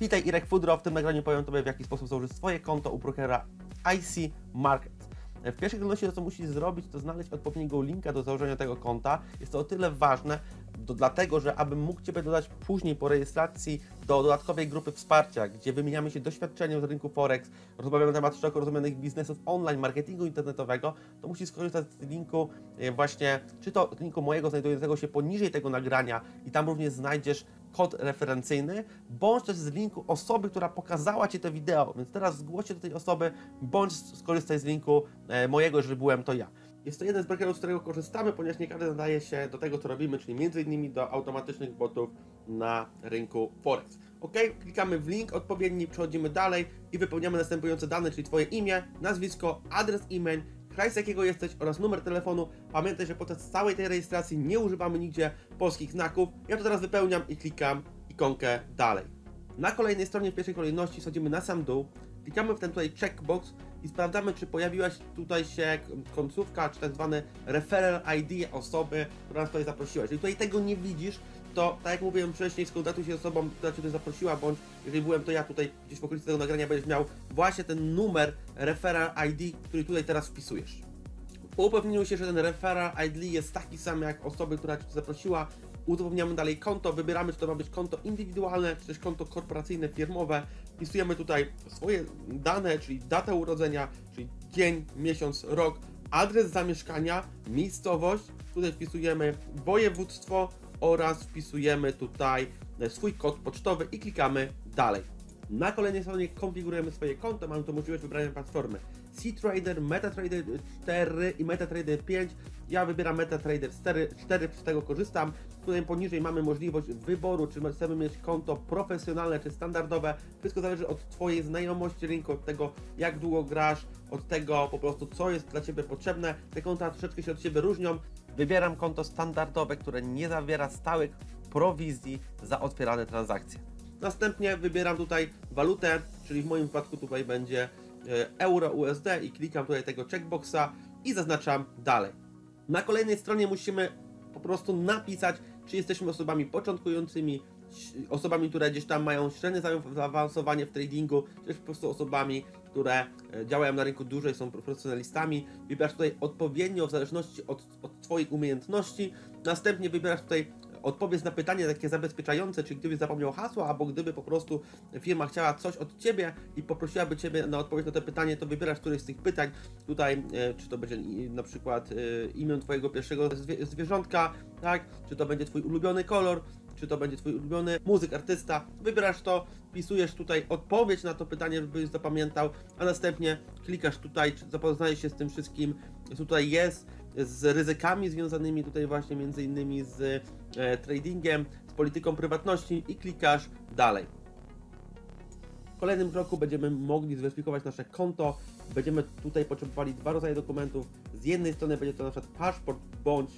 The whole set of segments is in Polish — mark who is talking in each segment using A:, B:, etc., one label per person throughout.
A: Witaj Irek Fudro, w tym nagraniu powiem Tobie w jaki sposób założyć swoje konto u brokera IC Market. W pierwszej kolejności to, co musisz zrobić, to znaleźć odpowiedniego linka do założenia tego konta. Jest to o tyle ważne, do, dlatego że aby mógł Ciebie dodać później po rejestracji do dodatkowej grupy wsparcia, gdzie wymieniamy się doświadczeniem z rynku Forex, rozmawiamy na temat szeroko rozumianych biznesów online, marketingu internetowego, to musisz skorzystać z linku e, właśnie, czy to linku mojego znajdującego się poniżej tego nagrania i tam również znajdziesz kod referencyjny, bądź też z linku osoby, która pokazała Ci to wideo. Więc teraz zgłoś się do tej osoby, bądź skorzystaj z linku e, mojego, jeżeli byłem to ja. Jest to jeden z brokerów, z którego korzystamy, ponieważ nie każdy nadaje się do tego, co robimy, czyli innymi do automatycznych botów na rynku Forex. OK, klikamy w link odpowiedni, przechodzimy dalej i wypełniamy następujące dane, czyli Twoje imię, nazwisko, adres e-mail, kraj z jakiego jesteś oraz numer telefonu. Pamiętaj, że podczas całej tej rejestracji nie używamy nigdzie polskich znaków. Ja to teraz wypełniam i klikam ikonkę dalej. Na kolejnej stronie w pierwszej kolejności schodzimy na sam dół, klikamy w ten tutaj checkbox i sprawdzamy, czy pojawiła się tutaj się końcówka, czy tak zwany referral ID osoby, która nas tutaj zaprosiła. Jeżeli tutaj tego nie widzisz, to tak jak mówiłem wcześniej, skontaktuj się z osobą, która Cię tutaj zaprosiła, bądź jeżeli byłem to ja tutaj gdzieś w okolicy tego nagrania będziesz miał właśnie ten numer referral ID, który tutaj teraz wpisujesz. Po się, że ten referral ID jest taki sam jak osoby, która Cię zaprosiła, uzupełniamy dalej konto, wybieramy, czy to ma być konto indywidualne, czy też konto korporacyjne, firmowe. Wpisujemy tutaj swoje dane, czyli datę urodzenia, czyli dzień, miesiąc, rok, adres zamieszkania, miejscowość. Tutaj wpisujemy województwo oraz wpisujemy tutaj swój kod pocztowy i klikamy dalej. Na kolejnej stronie konfigurujemy swoje konto, mamy tu możliwość wybrania platformy C-Trader, MetaTrader 4 i MetaTrader 5. Ja wybieram MetaTrader 4, 4 z tego korzystam. Tutaj poniżej mamy możliwość wyboru, czy chcemy mieć konto profesjonalne czy standardowe. Wszystko zależy od Twojej znajomości rynku, od tego jak długo grasz, od tego po prostu co jest dla Ciebie potrzebne. Te konta troszeczkę się od siebie różnią. Wybieram konto standardowe, które nie zawiera stałych prowizji za otwierane transakcje. Następnie wybieram tutaj walutę, czyli w moim wypadku tutaj będzie euro USD i klikam tutaj tego checkboxa i zaznaczam dalej. Na kolejnej stronie musimy po prostu napisać, czy jesteśmy osobami początkującymi, osobami, które gdzieś tam mają średnie zaawansowanie w tradingu, czy po prostu osobami, które e, działają na rynku dłużej, są profesjonalistami. Wybierasz tutaj odpowiednio w zależności od, od Twoich umiejętności. Następnie wybierasz tutaj odpowiedź na pytanie takie zabezpieczające, czy gdybyś zapomniał hasła, albo gdyby po prostu firma chciała coś od Ciebie i poprosiłaby Ciebie na odpowiedź na to pytanie, to wybierasz któreś z tych pytań. Tutaj, e, czy to będzie na przykład e, imię Twojego pierwszego zwierzątka, tak? Czy to będzie Twój ulubiony kolor, czy to będzie Twój ulubiony muzyk, artysta. Wybierasz to, wpisujesz tutaj odpowiedź na to pytanie, żebyś zapamiętał, a następnie klikasz tutaj, zapoznajesz się z tym wszystkim, tutaj jest, z ryzykami związanymi tutaj właśnie między innymi z e, tradingiem, z polityką prywatności i klikasz dalej. W kolejnym kroku będziemy mogli zweryfikować nasze konto. Będziemy tutaj potrzebowali dwa rodzaje dokumentów. Z jednej strony będzie to na przykład paszport bądź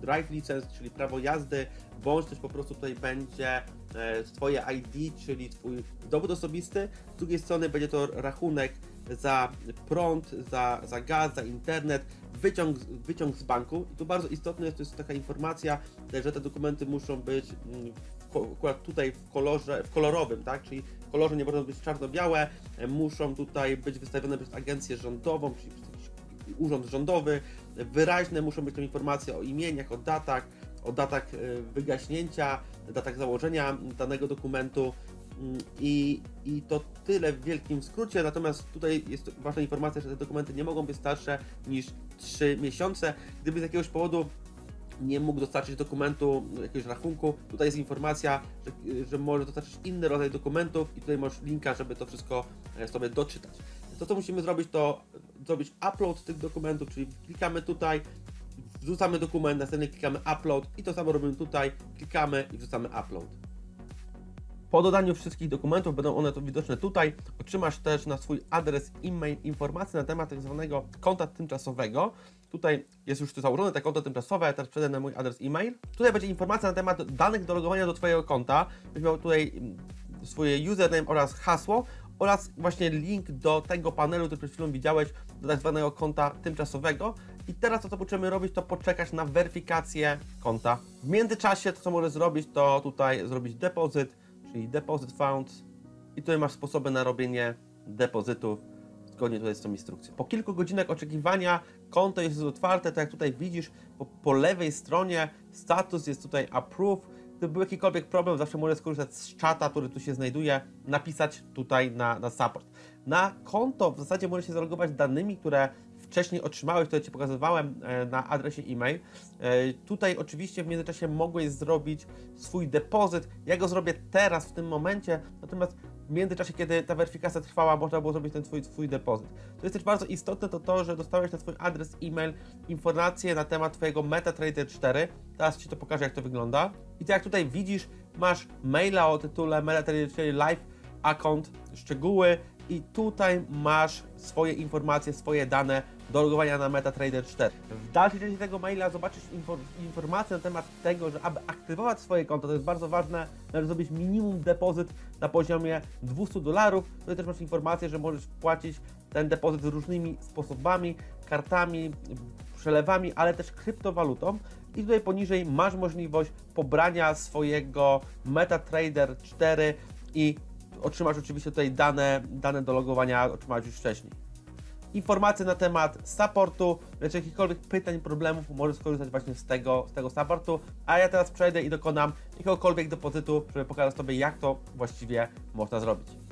A: drive license, czyli prawo jazdy, bądź też po prostu tutaj będzie e, Twoje ID, czyli Twój dowód osobisty. Z drugiej strony będzie to rachunek za prąd, za, za gaz, za internet, wyciąg, wyciąg z banku. I tu bardzo istotne jest, to jest taka informacja, że te dokumenty muszą być mm, akurat tutaj w kolorze, w kolorowym, tak? Czyli w kolorze nie mogą być czarno-białe, e, muszą tutaj być wystawione przez agencję rządową, czyli jakiś urząd rządowy, wyraźne muszą być to informacje o imieniach, o datach, o datach e, wygaśnięcia, datach założenia danego dokumentu. Mm, I, I to tyle w wielkim skrócie, natomiast tutaj jest ważna informacja, że te dokumenty nie mogą być starsze niż 3 miesiące. Gdyby z jakiegoś powodu nie mógł dostarczyć dokumentu, jakiegoś rachunku. Tutaj jest informacja, że, że może dostarczyć inny rodzaj dokumentów i tutaj masz linka, żeby to wszystko e, sobie doczytać. To, co musimy zrobić, to zrobić upload tych dokumentów, czyli klikamy tutaj, wrzucamy dokument, następnie klikamy upload i to samo robimy tutaj, klikamy i wrzucamy upload. Po dodaniu wszystkich dokumentów będą one to widoczne tutaj. Otrzymasz też na swój adres e-mail informacje na temat tak zwanego konta tymczasowego. Tutaj jest już to założone, te konto tymczasowe, teraz przejdę na mój adres e-mail. Tutaj będzie informacja na temat danych do logowania do Twojego konta. Będziesz miał tutaj mm, swoje username oraz hasło oraz właśnie link do tego panelu, który przed chwilą widziałeś, do tak zwanego konta tymczasowego. I teraz to, co potrzebujemy robić, to poczekać na weryfikację konta. W międzyczasie to, co możesz zrobić, to tutaj zrobić depozyt, czyli deposit found i tutaj masz sposoby na robienie depozytów zgodnie tutaj z tą instrukcją. Po kilku godzinach oczekiwania konto jest otwarte, tak jak tutaj widzisz po, po lewej stronie status jest tutaj approve. Gdyby był jakikolwiek problem, zawsze możesz skorzystać z czata, który tu się znajduje, napisać tutaj na, na support. Na konto w zasadzie możesz się zalogować danymi, które wcześniej otrzymałeś, które Ci pokazywałem e, na adresie e-mail. E, tutaj oczywiście w międzyczasie mogłeś zrobić swój depozyt. Ja go zrobię teraz, w tym momencie, natomiast w międzyczasie, kiedy ta weryfikacja trwała, można było zrobić ten twój, twój depozyt. To jest też bardzo istotne, to to, że dostałeś na swój adres e-mail informacje na temat Twojego MetaTrader 4. Teraz Ci to pokażę, jak to wygląda. I tak jak tutaj widzisz, masz maila o tytule MetaTrader 4 Live Account, szczegóły i tutaj masz swoje informacje, swoje dane do logowania na MetaTrader 4. W dalszej części tego maila zobaczysz info, informacje na temat tego, że aby aktywować swoje konto, to jest bardzo ważne, należy zrobić minimum depozyt na poziomie 200 dolarów. Tutaj też masz informację, że możesz płacić ten depozyt różnymi sposobami, kartami, przelewami, ale też kryptowalutą. I tutaj poniżej masz możliwość pobrania swojego MetaTrader 4 i otrzymasz oczywiście tutaj dane, dane do logowania, otrzymałeś już wcześniej. Informacje na temat supportu, lecz jakichkolwiek pytań, problemów, możesz skorzystać właśnie z tego, z tego supportu, a ja teraz przejdę i dokonam jakiegokolwiek depozytu, żeby pokazać Tobie, jak to właściwie można zrobić.